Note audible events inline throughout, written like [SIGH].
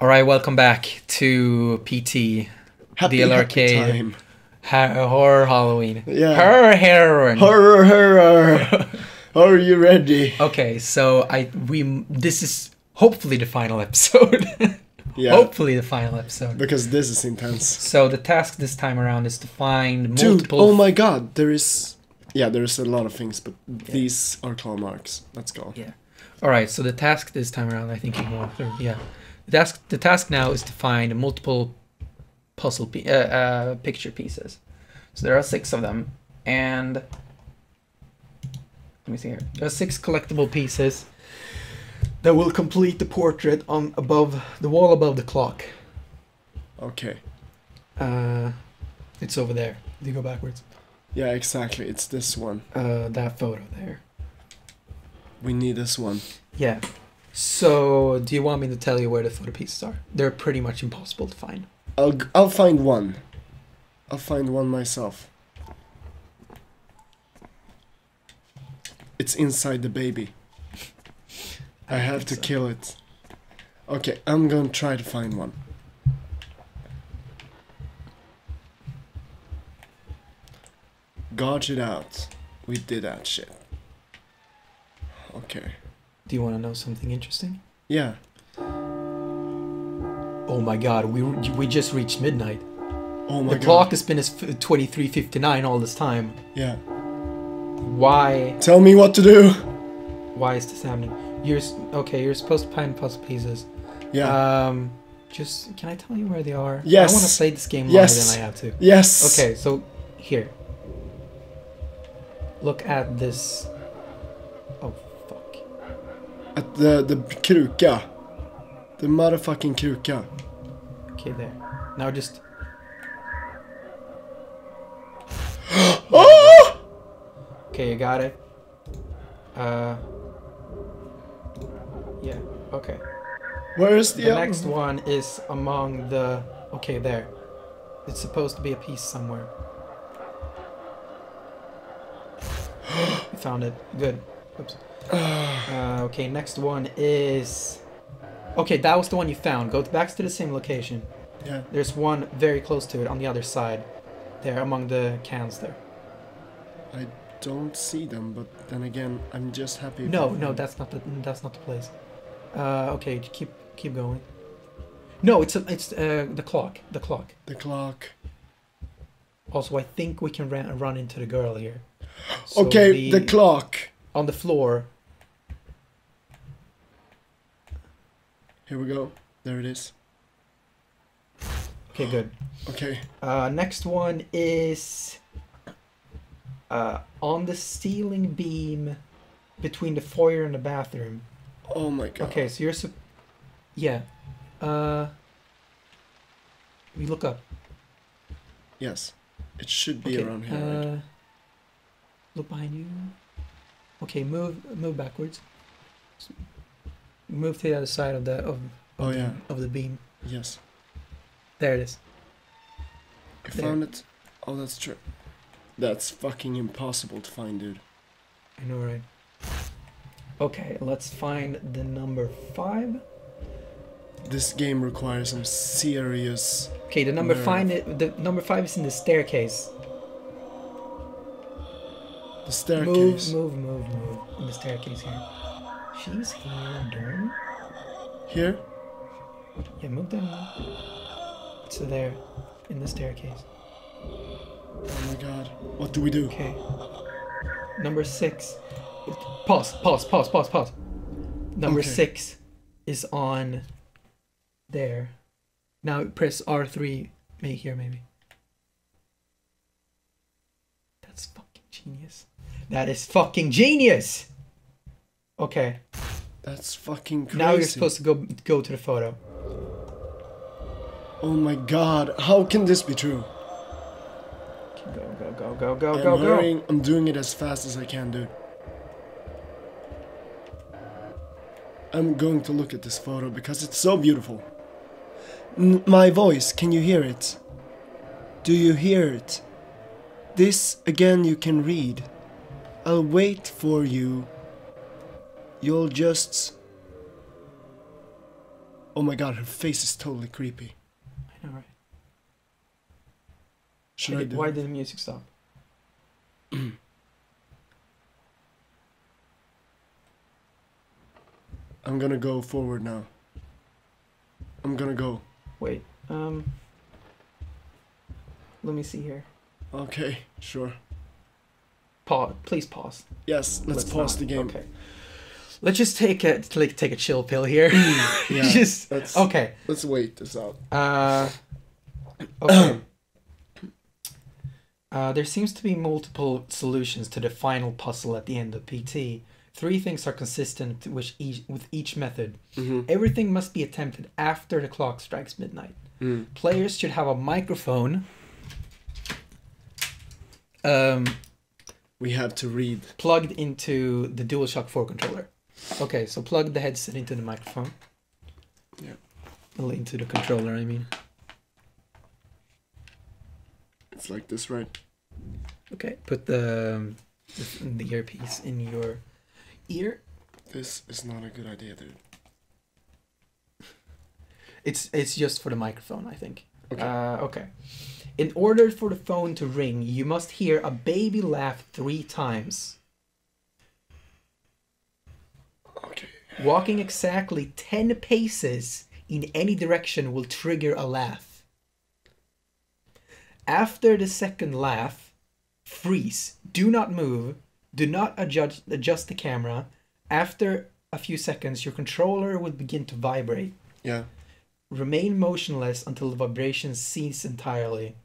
All right, welcome back to PT Happy, DL Arcade. happy time. ha- Horror Halloween. Yeah. Horror heroine. Horror, horror. Are you ready? Okay, so I we this is hopefully the final episode. [LAUGHS] Yeah. Hopefully the final episode. Because this is intense. So the task this time around is to find Dude, multiple. oh my god, there is... Yeah, there is a lot of things, but these are claw marks. Let's go. Yeah. All right. So the task this time around, I think you can walk through. Yeah. The task. The task now is to find multiple puzzle uh, uh, picture pieces. So there are six of them, and let me see here. There are six collectible pieces that will complete the portrait on above the wall above the clock. Okay. Uh, it's over there. Do You go backwards. Yeah, exactly. It's this one. Uh, that photo there. We need this one. Yeah. So, do you want me to tell you where the photo pieces are? They're pretty much impossible to find. I'll, I'll find one. I'll find one myself. It's inside the baby. I don't have to so. kill it. Okay, I'm gonna try to find one. Gouge it out. We did that shit. Okay. Do you want to know something interesting? Yeah. Oh my god, we we just reached midnight. Oh my god. the god. clock has been as 23:59 all this time. Yeah. Why Tell me what to do. why is this happening? You're okay, you're supposed to find puzzle pieces. Yeah. Um just can I tell you where they are? Yes. I want to play this game longer Yes. than I have to. yes. Okay, so here. Look at this. At the the kruka. The motherfucking kruka. Okay, there. Now just Oh! Okay, you got it. Uh. Yeah. Okay. Where is the, The next one is among the. Okay, there. It's supposed to be a piece somewhere. [GASPS] found it. Good. Oops. [SIGHS] Uh, okay, next one is. Okay, that was the one you found. Go back to the same location. Yeah. There's one very close to it on the other side. There, among the cans there. I don't see them, but then again, I'm just happy. No, no, that's not the that's not the place. Uh, okay, keep keep going. No, it's a, it's uh, the clock. The clock. the clock. Also, I think we can ran, run into the girl here. [GASPS] So okay, the, clock. on the floor. Here we go. There it is. Okay, good. Okay. Uh, next one is uh, on the ceiling beam between the foyer and the bathroom. Oh my god. Okay, so you're sup- yeah. Uh, we look up. Yes. It should be Okay, around here. uh, right? look behind you. Okay, move move backwards. Move to the other side of the of, of, Oh, the, yeah. of the beam. Yes. There it is. I There. found it. Oh, that's true. That's fucking impossible to find, dude. I know, right? Okay, let's find the number five. This game requires some serious. Okay, the number Nerve. five. The number five is in the staircase. The staircase. Move, move, move, move. In the staircase here. She's here. Here? Yeah, move down. So there, in the staircase. Oh my god. What do we do? Okay. Number six. Pause, pause, pause, pause, pause. Number Okay. six is on there. Now press R3 may here maybe. That's fucking genius. That is fucking genius! Okay. That's fucking crazy. Now you're supposed to go go to the photo. Oh my god. How can this be true? Go, go, go, go, go, I'm go, go. I'm doing it as fast as I can, dude. I'm going to look at this photo because it's so beautiful. N- my voice, can you hear it? Do you hear it? This again you can read. I'll wait for you. You'll just. Oh my god, her face is totally creepy. I know, right? Should Why I did- do Why it? did the music stop? [CLEARS THROAT] I'm gonna go forward now. I'm gonna go. Wait. Um. Let me see here. Okay, sure. Pause. Please pause. Yes, let's, pause not. the game. Okay. Let's just take a like take a chill pill here. [LAUGHS] Yeah, just let's okay. let's wait this out. Uh, okay. [CLEARS THROAT] uh, there seems to be multiple solutions to the final puzzle at the end of PT. Three things are consistent with each, with each method. Mm-hmm. Everything must be attempted after the clock strikes midnight. Mm. Players should have a microphone um, We have to read. plugged into the DualShock 4 controller. Okay, so plug the headset into the microphone. Yeah. Into the controller, I mean. It's like this, right? Okay, put the um, the, the earpiece in your ear. This is not a good idea, dude. It's it's just for the microphone, I think. Okay. Uh, okay. In order for the phone to ring, you must hear a baby laugh three times. Walking exactly 10 paces in any direction will trigger a laugh. After the second laugh, freeze. Do not move. Do not adjust, adjust the camera. After a few seconds, your controller will begin to vibrate. Yeah. Remain motionless until the vibrations cease entirely.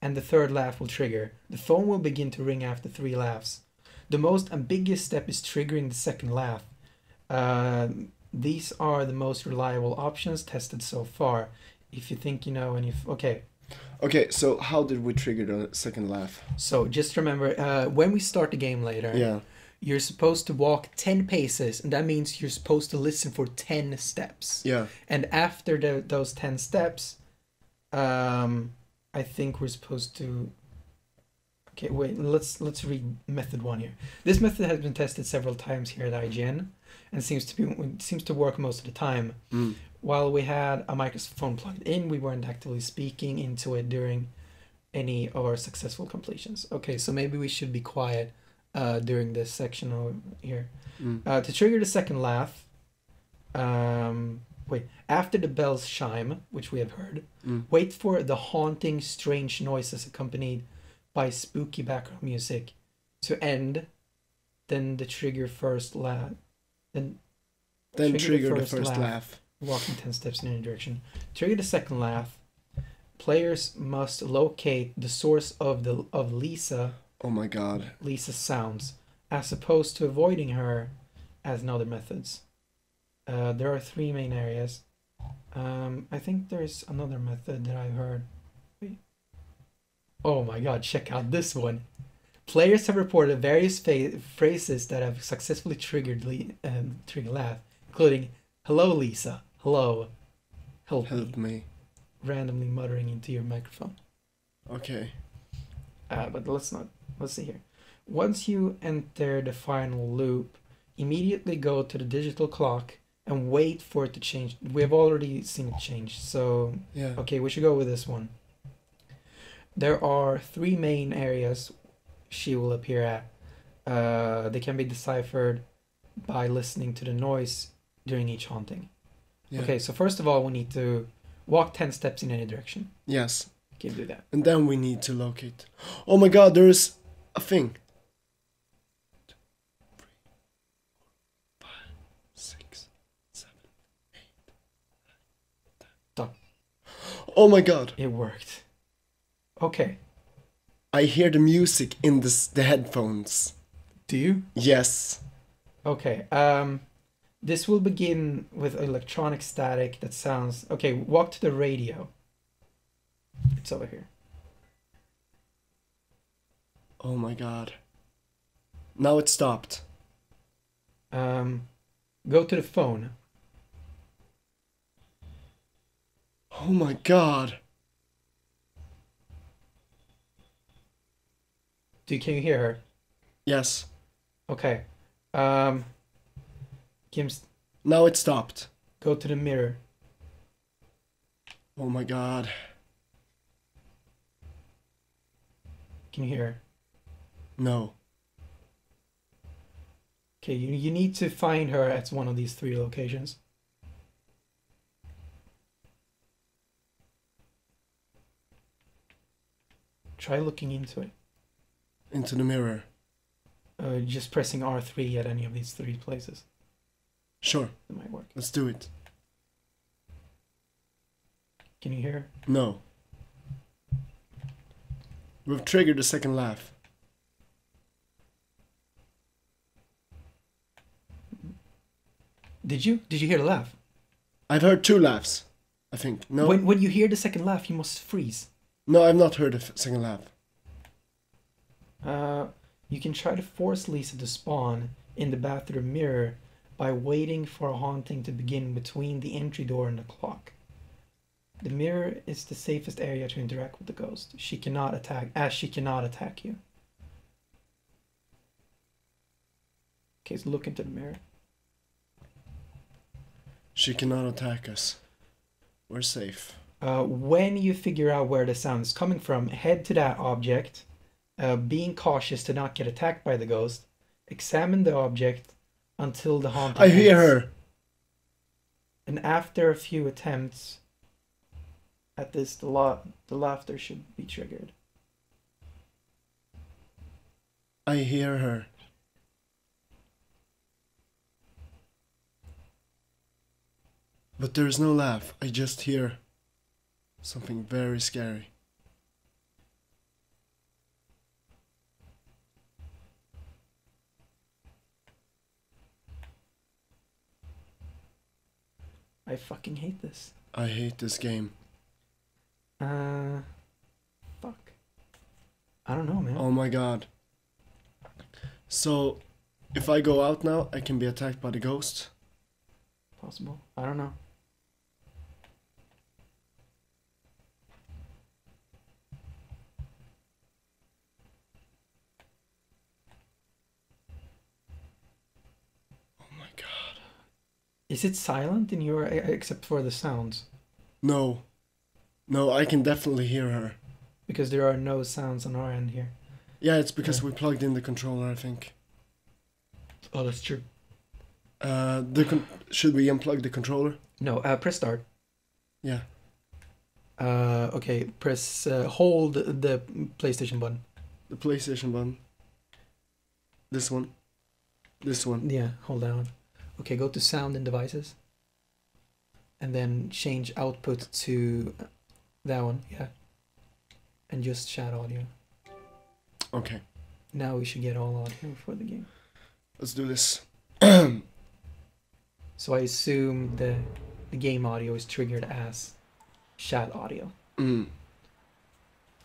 And the third laugh will trigger. The phone will begin to ring after three laughs. The most ambiguous step is triggering the second laugh. Uh, these are the most reliable options tested so far. If you think you know, and if okay, Okay, so how did we trigger the second laugh? so just remember uh, when we start the game later, Yeah. you're supposed to walk ten paces, and that means you're supposed to listen for ten steps. Yeah. And after the, those 10 steps, um, I think we're supposed to. Okay, wait. Let's let's read method one here. This method has been tested several times here at IGN, and seems to be seems to work most of the time. Mm. While we had a microphone plugged in, we weren't actively speaking into it during any of our successful completions. Okay, so maybe we should be quiet uh, during this section over here. Mm. Uh, to trigger the second laugh, um, wait, after the bells chime, which we have heard, Mm. wait for the haunting, strange noises accompanied by spooky background music to end, then the trigger first laugh, then Then Trigger the trigger the first first, laugh. laugh. walking 10 steps in any direction. Trigger the second laugh. Players must locate the source of the of Lisa Oh my god. Lisa's sounds, as opposed to avoiding her as in other methods. Uh, there are three main areas. Um, I think there's another method that I heard. Wait. Oh my god, check out this one. Players have reported various fa- phrases that have successfully triggered le- um, trigger laugh, including "Hello, Lisa," "Hello," "Help, Help me," me. randomly muttering into your microphone. Okay. Uh, but let's not. Let's see here. Once you enter the final loop, immediately go to the digital clock and wait for it to change. We have already seen it change, so Yeah. okay, we should go with this one. There are three main areas she will appear at. Uh, they can be deciphered by listening to the noise during each haunting. yeah. Okay, so first of all, we need to walk 10 steps in any direction. Yes. Can do that. And then we need to locate. Oh my god, there is a thing. Two, three, four, five, six, seven, eight, nine, ten. Stop. Oh my god. It worked. Okay, I hear the music in the, the headphones. do you? Yes. Okay. Um, this will begin with electronic static that sounds. Okay, walk to the radio. It's over here. Oh my god. Now it stopped. Um, go to the phone. Oh my god. Do can you hear her? Yes. Okay. Um, Kim's Now it stopped. go to the mirror. Oh my god. Can you hear her? No. Okay, you, you need to find her at one of these three locations. Try looking into it. Into the mirror. Uh, just pressing R3 at any of these three places. Sure. That might work. Let's do it. Can you hear? No. We've triggered the second laugh. Did you? Did you hear the laugh? I've heard two laughs. I think. No. When, when you hear the second laugh, you must freeze. No, I've not heard the f- second laugh. You can try to force Lisa to spawn in the bathroom mirror by waiting for a haunting to begin between the entry door and the clock. The mirror is the safest area to interact with the ghost. She cannot attack, as she cannot attack you. Okay, so look into the mirror. She cannot attack us. We're safe. Uh, when you figure out where the sound is coming from, head to that object, uh, being cautious to not get attacked by the ghost. Examine the object until the haunting. I hear ends. her. And after a few attempts at this, the, la- the laughter should be triggered. I hear her. But there's no laugh. I just hear something very scary. I fucking hate this. I hate this game. Uh, fuck. I don't know, man. Oh my god. So, if I go out now, I can be attacked by the ghost. Possible. I don't know. Is it silent in your except for the sounds? No. No, I can definitely hear her. Because there are no sounds on our end here. Yeah, it's because Yeah. we plugged in the controller, I think. Oh, that's true. Uh, the con- should we unplug the controller? No, uh, press start. Yeah. Uh, okay, press uh, hold the PlayStation button. The PlayStation button. This one. This one. Yeah, hold that one. Okay, go to sound and devices. And then change output to that one, yeah. And just chat audio. Okay, Now we should get all audio for the game. let's do this. [CLEARS THROAT] So I assume the the game audio is triggered as chat audio. Mm.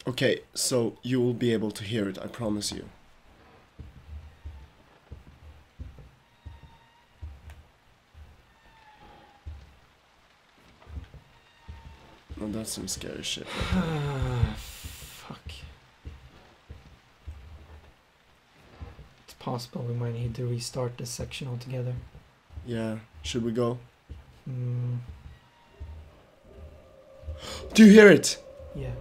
Okay, so you will be able to hear it, I promise you. No, that's some scary shit. [SIGHS] Fuck. It's possible we might need to restart this section altogether. Yeah, should we go? Hmm. [GASPS] Do you hear it? yeah.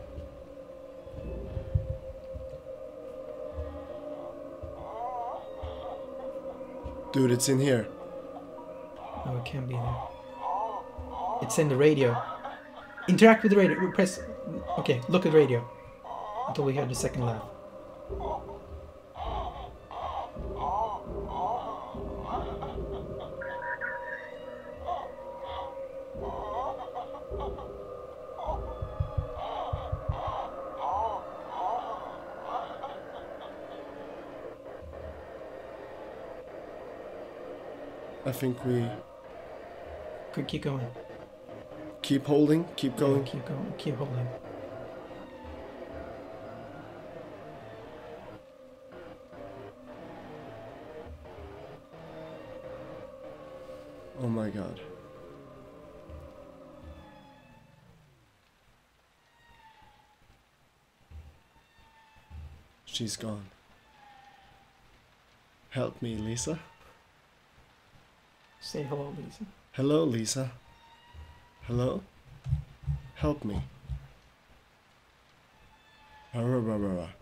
Dude, it's in here. No, it can't be there. It's in the radio. Interact with the radio. Press. Okay, look at the radio. Until we hear the second laugh. I think we could keep going. Keep holding, keep Yeah, going. keep going. Keep holding. Oh my god. She's gone. Help me, Lisa. Say hello, Lisa. Hello, Lisa. Hello? help me.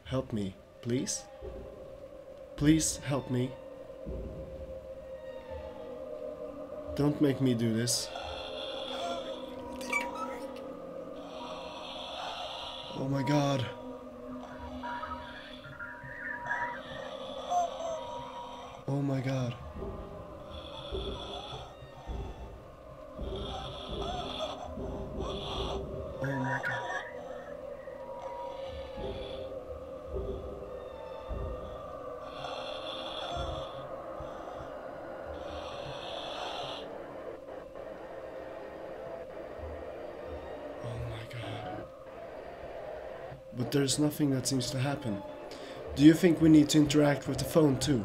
Help me, please. Please help me. Don't make me do this. Oh my god. Oh my god. But there's nothing that seems to happen. Do you think we need to interact with the phone too?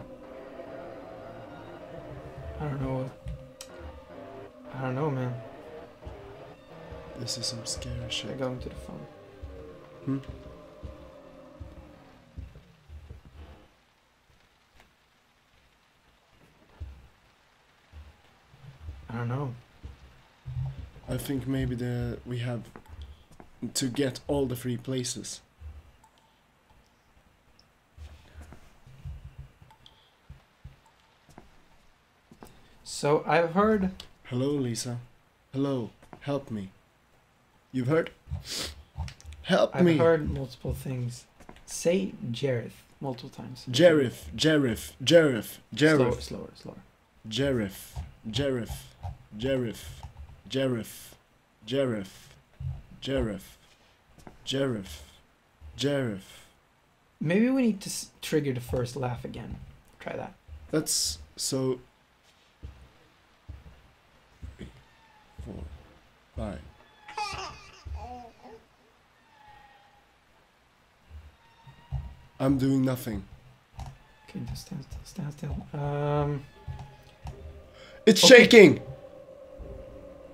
I don't know. I don't know, man. This is some scary shit. I shit. go into the phone? Hmm? I don't know. I think maybe the we have to get all the free places. So I've heard. Hello, Lisa. Hello. Help me. You've heard? Help me I've heard multiple things. Say Jareth multiple times. Jerif, Jerif, Jerif, Slower, slower, slower. Jerif, Jerif, Jerif, Jerif, Jerif, Jerif, Jerif, Jerif. Maybe we need to s- trigger the first laugh again. Try that. That's so. Three, four, five. I'm doing nothing. Okay, just stand still. Stand still. Um, It's Okay. shaking.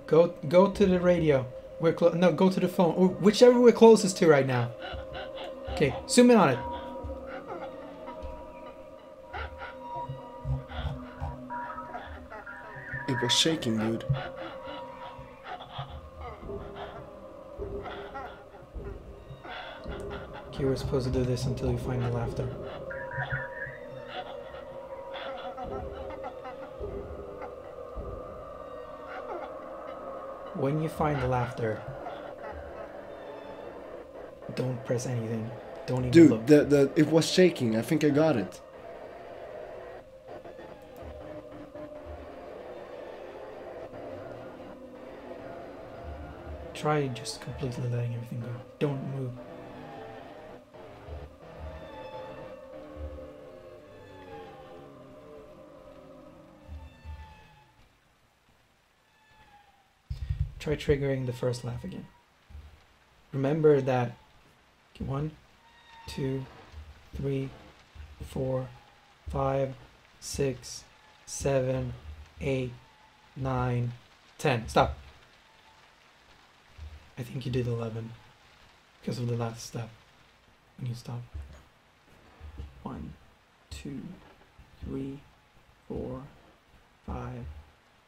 go go to the radio. We're clo- no. Go to the phone. Or whichever we're closest to right now. Okay, zoom in on it. It was shaking, dude. Okay, we're supposed to do this until you find the laughter. When you find the laughter, don't press anything. Don't even Dude, look. the the it was shaking. I think I got it. Try just completely letting everything go. Don't move. Try triggering the first laugh again. Remember that one, two, three, four, five, six, seven, eight, nine, ten. Stop. I think you did 11 because of the last step when you stop. One, two, three, four, five,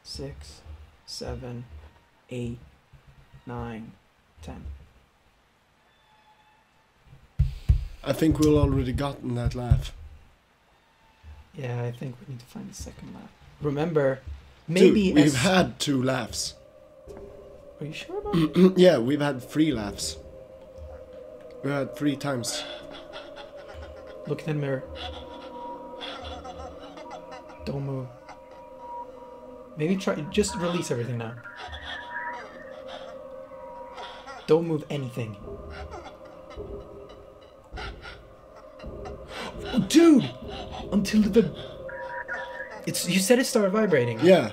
six, seven, eight, nine, ten. I think we'll already gotten that laugh. Yeah, I think we need to find the second laugh. Remember, maybe Dude, we've had two laughs. Are you sure about [CLEARS THROAT] it? yeah, we've had three laughs. We had three times. Look in the mirror. Don't move. Maybe try just release everything now. Don't move anything. Oh, dude! Until the it's you said it started vibrating. Yeah,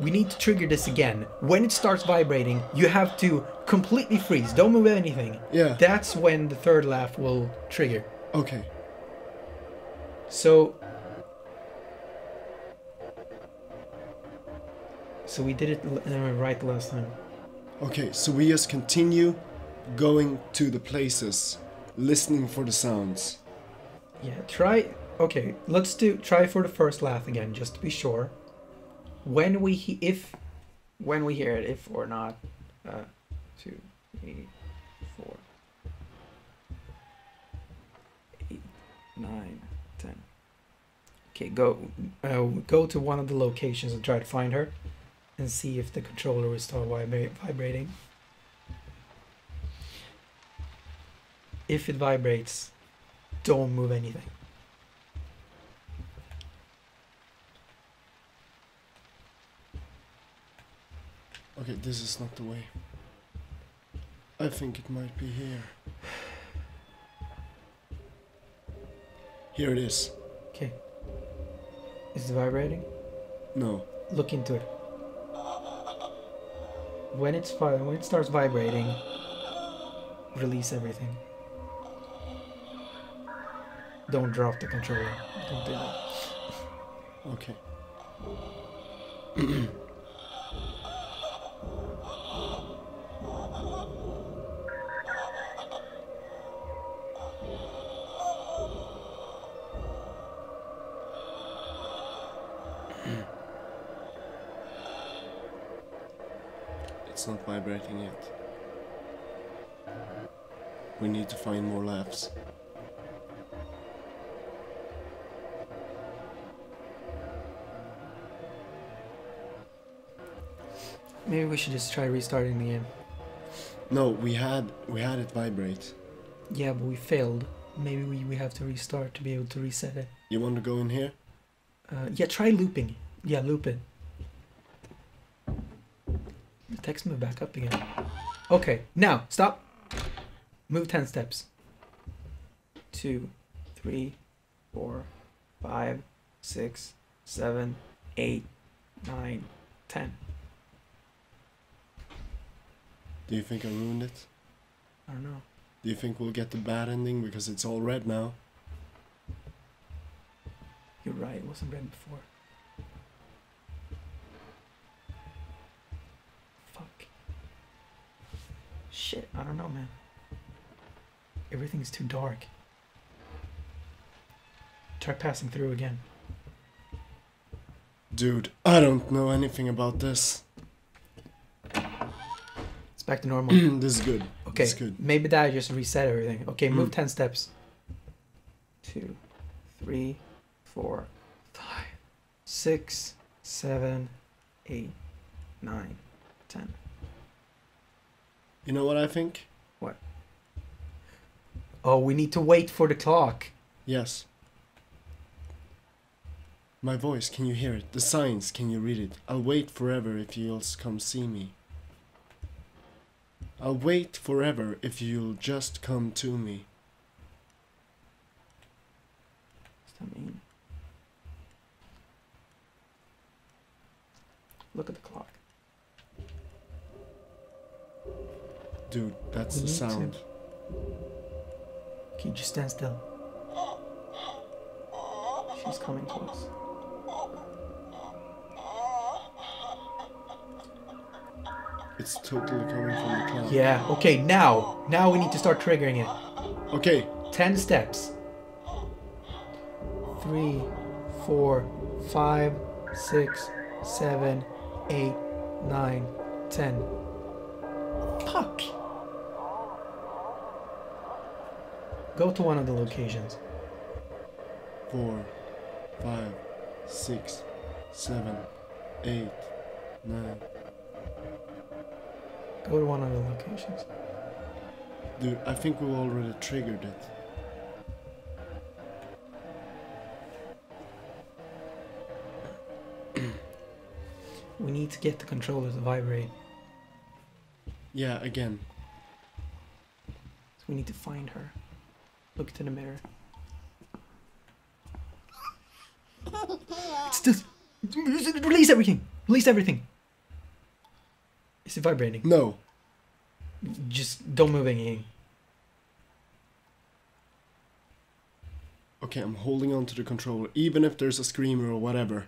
We need to trigger this again. When it starts vibrating, you have to completely freeze. Don't move anything. yeah. That's when the third laugh will trigger. Okay. So So we did it right last time. Okay, so we just continue going to the places, listening for the sounds. Yeah, try Okay, let's do try for the first laugh again just to be sure. When we if when we hear it if or not Uh, two, three, four, eight, nine, ten. Okay, go uh, go to one of the locations and try to find her, and see if the controller will start vibra- vibrating. If it vibrates, don't move anything. Okay, this is not the way. I think it might be here. Here it is. Okay. Is it vibrating? No. Look into it. When it's when it starts vibrating, release everything. Don't drop the controller. Don't do that. Okay. [CLEARS THROAT] We need to find more laughs. Maybe we should just try restarting the game. No, we had we had it vibrate. Yeah, but we failed. Maybe we, we have to restart to be able to reset it. You want to go in here? Uh, yeah, try looping. Yeah, loop it. The text move back up again. Okay, now stop. Move ten steps. Two, three, four, five, six, seven, eight, nine, ten. Do you think I ruined it? I don't know. Do you think we'll get the bad ending because it's all red now? You're right. It wasn't red before. Fuck. Shit. I don't know, man. Everything's too dark. Try passing through again. Dude, I don't know anything about this. It's back to normal. [CLEARS THROAT] this is good. Okay. It's good. Maybe that just reset everything. Okay, move Mm. 10 steps. Two, three, four, five, six, seven, eight, nine, ten. You know what I think? Oh, we need to wait for the clock. Yes. My voice, can you hear it? The signs, can you read it? I'll wait forever if you'll come see me. I'll wait forever if you'll just come to me. What's that mean? Look at the clock. Dude, that's We the sound. to- sound. Can you just stand still? She's coming to us. It's totally coming from the cloud. Yeah, okay, now. Now we need to start triggering it. Okay, 10 steps. Three, four, five, six, seven, eight, nine, ten. Fuck! Go to one of the locations. four, five, six, seven, eight, nine. Go to one of the locations. Dude, I think we already triggered it. [CLEARS THROAT] We need to get the controller to vibrate. Yeah, again. So we need to find her. Look in the mirror. [LAUGHS] It's just release everything. Release everything. Is it vibrating? No. Just don't move anything. Okay, I'm holding on to the controller, even if there's a screamer or whatever.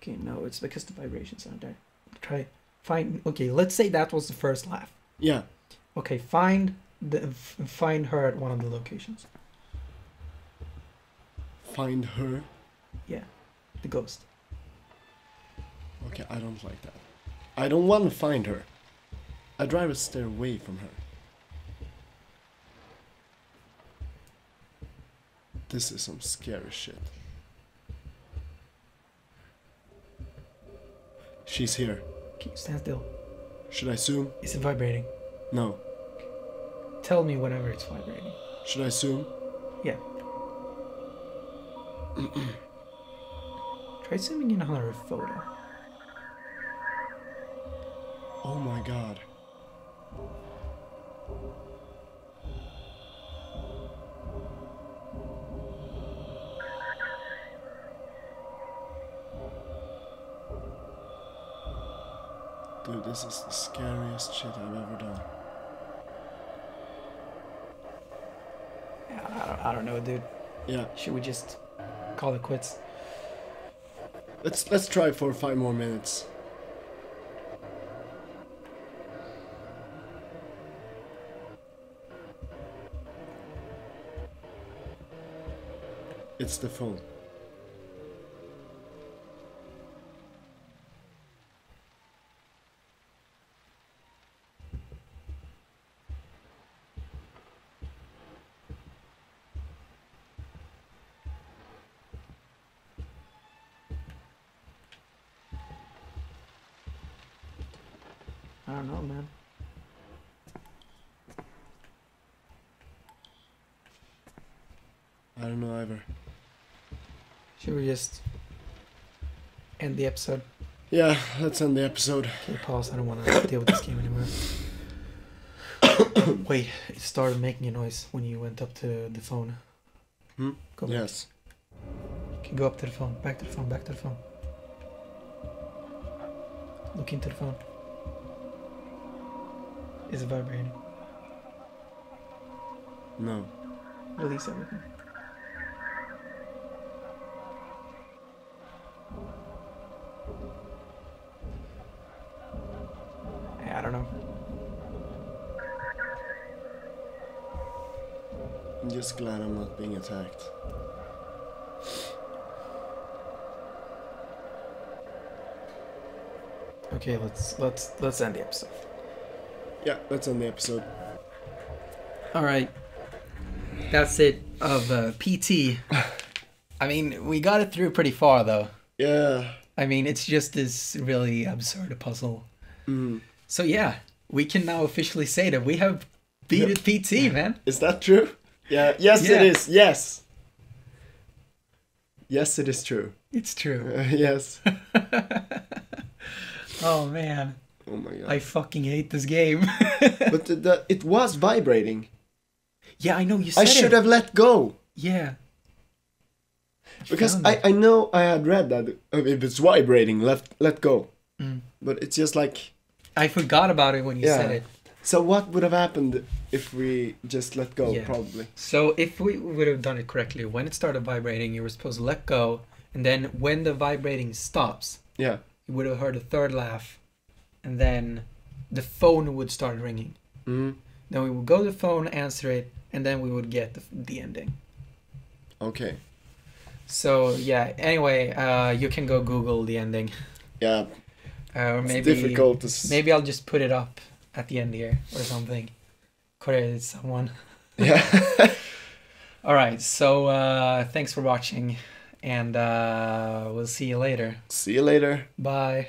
Okay, no, it's because the vibrations aren't there. Try find. Okay, let's say that was the first laugh. Yeah, Okay, find the f- find her at one of the locations. find her. Yeah, the ghost. Okay, I don't like that. I don't want to find her. I'd rather stay away from her. This is some scary shit. She's here. Keep stand still. Should I assume? Is it vibrating? No. Tell me whenever it's vibrating. Should I assume? Yeah. [CLEARS THROAT] Try zooming in on her photo. Oh my god. Dude, this is the scariest shit I've ever done. Yeah, I don't, I don't know, dude. Yeah, Should we just call it quits? let's let's try for five more minutes. It's the phone. Don't know, man. I don't know either. Should we just end the episode? Yeah, let's end the episode. Okay, pause. I don't want to [COUGHS] deal with this game anymore. [COUGHS] Wait, it started making a noise when you went up to the phone. Hmm? Go back. Yes. You can go up to the phone. Back to the phone. Back to the phone. Look into the phone. Is it vibrating? No. Release everything. I don't know. I'm just glad I'm not being attacked. Okay, let's let's let's end the episode. Yeah, let's end the episode. All right. That's it of uh, PT. I mean, we got it through pretty far though. Yeah. I mean, it's just this really absurd puzzle. Mm. So yeah, we can now officially say that we have beat it PT, man. Is that true? Yeah. Yes, Yeah. it is. Yes. Yes, it is true. It's true. Uh, [LAUGHS] yes. [LAUGHS] Oh man, Oh my god. I fucking hate this game. [LAUGHS] but the, the, it was vibrating. yeah, I know you said I should it. have let go. Yeah. You Because I, it. I know I had read that uh, if it's vibrating, let let go. Mm. But it's just like I forgot about it when you Yeah. said it. so. What would have happened if we just let go? Yeah. Probably. So if we would have done it correctly, when it started vibrating, you were supposed to let go, and then when the vibrating stops, Yeah. you would have heard a third laugh, and then the phone would start ringing. Mm. Then we would go to the phone, answer it, and then we would get the, the ending. Okay. So yeah. Anyway, uh, you can go Google the ending, Yeah. [LAUGHS] uh, or It's maybe difficult to. s- maybe I'll just put it up at the end here or something. Credit someone. [LAUGHS] Yeah. [LAUGHS] All right. So uh, thanks for watching, and uh, we'll see you later. See you later. Bye.